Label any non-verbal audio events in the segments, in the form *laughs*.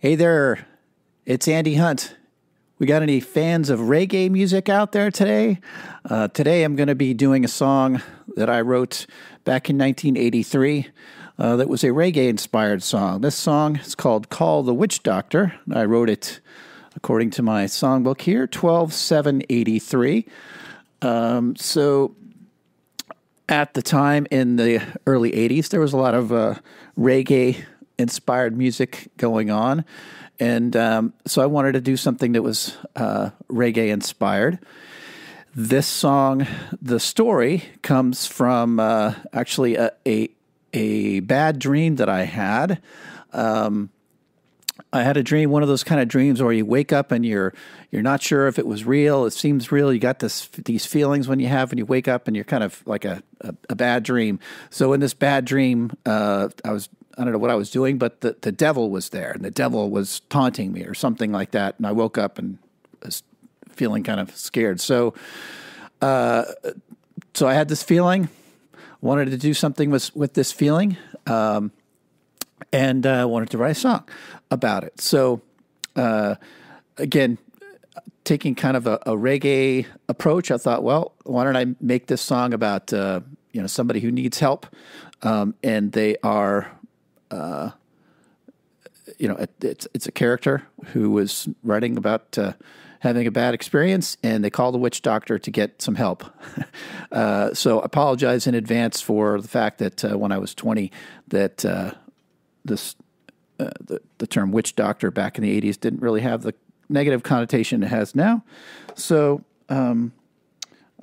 Hey there, it's Andy Hunt. We got any fans of reggae music out there today? Uh, today I'm going to be doing a song that I wrote back in 1983 uh, that was a reggae inspired song. This song is called Call the Witch Doctor. I wrote it according to my songbook here, 12783. Um, so at the time in the early 80s, there was a lot of uh, reggae inspired music going on. And um, so I wanted to do something that was uh, reggae inspired. This song, the story, comes from uh, actually a, a, a bad dream that I had. Um, I had a dream, one of those kind of dreams where you wake up and you're you're not sure if it was real. It seems real. You got this these feelings when you have when you wake up and you're kind of like a, a, a bad dream. So in this bad dream, uh, I was I don't know what I was doing, but the, the devil was there and the devil was taunting me or something like that. And I woke up and was feeling kind of scared. So, uh, so I had this feeling, wanted to do something with, with this feeling, um, and uh, wanted to write a song about it. So, uh, again, taking kind of a, a, reggae approach, I thought, well, why don't I make this song about uh, you know somebody who needs help, um, and they are uh, you know, it, it's it's a character who was writing about uh, having a bad experience, and they call the witch doctor to get some help. *laughs* uh, so, I apologize in advance for the fact that uh, when I was twenty, that uh, this uh, the the term witch doctor back in the eighties didn't really have the negative connotation it has now. So, um,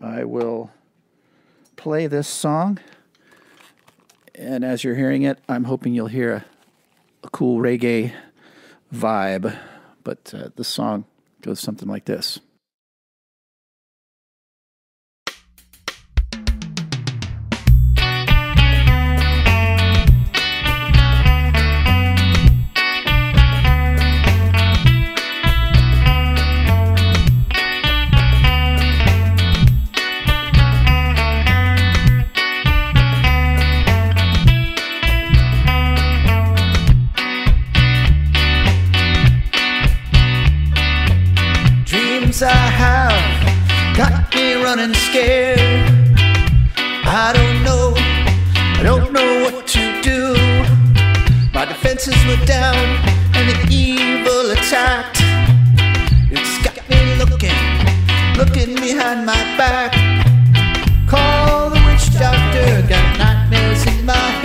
I will play this song and as you're hearing it, I'm hoping you'll hear a, a cool reggae vibe. But uh, the song goes something like this. Running scared. I don't know, I don't know what to do. My defenses were down and the evil attacked. It's got me looking, looking behind my back. Call the witch doctor, got nightmares in my head.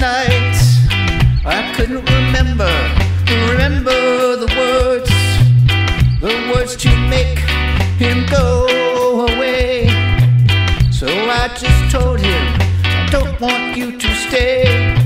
Night. I couldn't remember, remember the words, the words to make him go away. So I just told him, I don't want you to stay.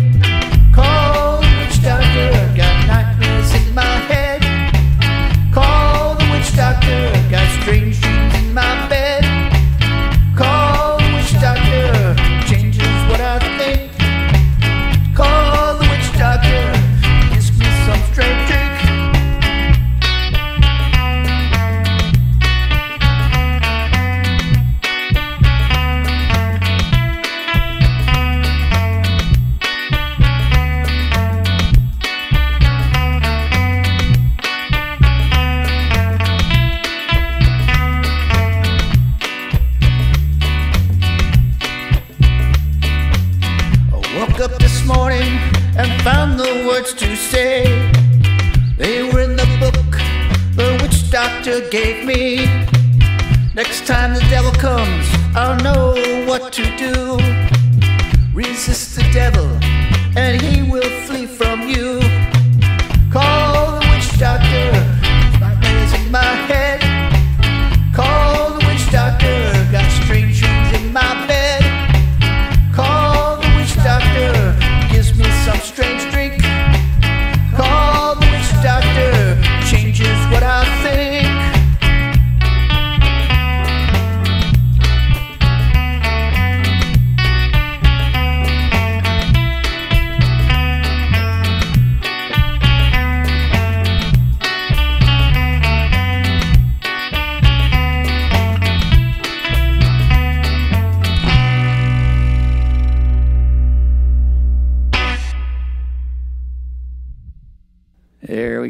Woke up this morning and found the words to say. They were in the book the witch doctor gave me. Next time the devil comes, I'll know what to do. Resist the devil, and he will flee from you.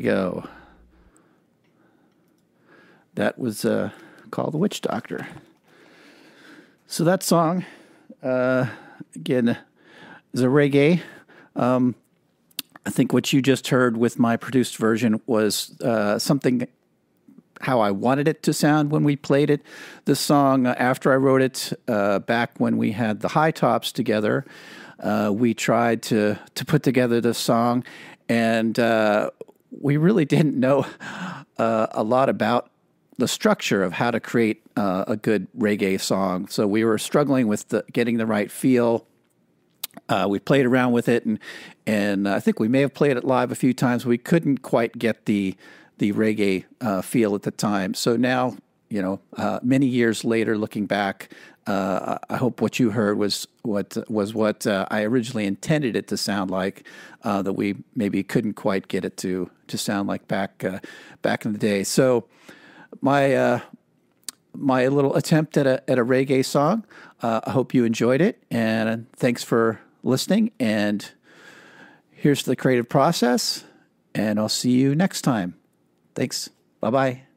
Go. That was uh, called The Witch Doctor. So that song, uh, again, is a reggae. Um, I think what you just heard with my produced version was uh, something how I wanted it to sound when we played it. This song, uh, after I wrote it uh, back when we had the Hi-Tops together, uh, we tried to to put together this song, and uh, we really didn't know uh, a lot about the structure of how to create uh, a good reggae song. So we were struggling with the, getting the right feel. Uh, we played around with it, and and I think we may have played it live a few times. We couldn't quite get the the reggae uh, feel at the time. So now, you know, uh, many years later, looking back, uh, I hope what you heard was what was what uh, I originally intended it to sound like. Uh, that we maybe couldn't quite get it to to sound like back uh, back in the day. So my my little attempt at a at a reggae song. I hope you enjoyed it, and thanks for listening. And here's the creative process, and I'll see you next time. Thanks. Bye bye.